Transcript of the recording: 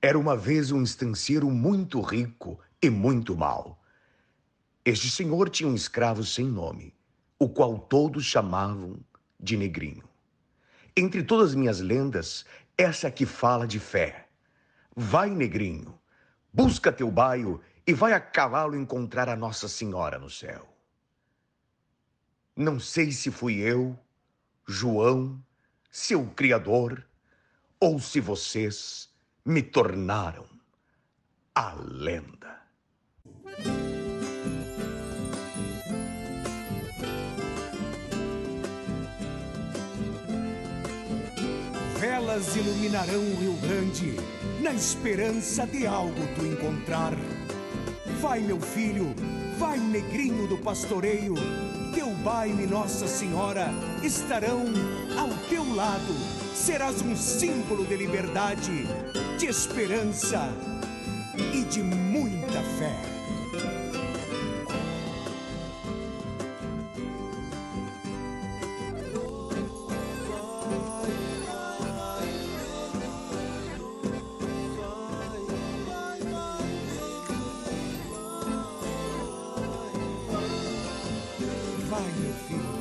Era uma vez um estanceiro muito rico e muito mau. Este senhor tinha um escravo sem nome, o qual todos chamavam de Negrinho. Entre todas as minhas lendas, essa que fala de fé. Vai, Negrinho, busca teu baio e vai a cavalo encontrar a Nossa Senhora no céu. Não sei se fui eu, João, seu criador, ou se vocês me tornaram a lenda. Velas iluminarão o Rio Grande, na esperança de algo tu encontrar. Vai, meu filho, vai, negrinho do pastoreio, teu baile Nossa Senhora estarão ao teu lado serás um símbolo de liberdade, de esperança e de muita fé. Vai, meu filho.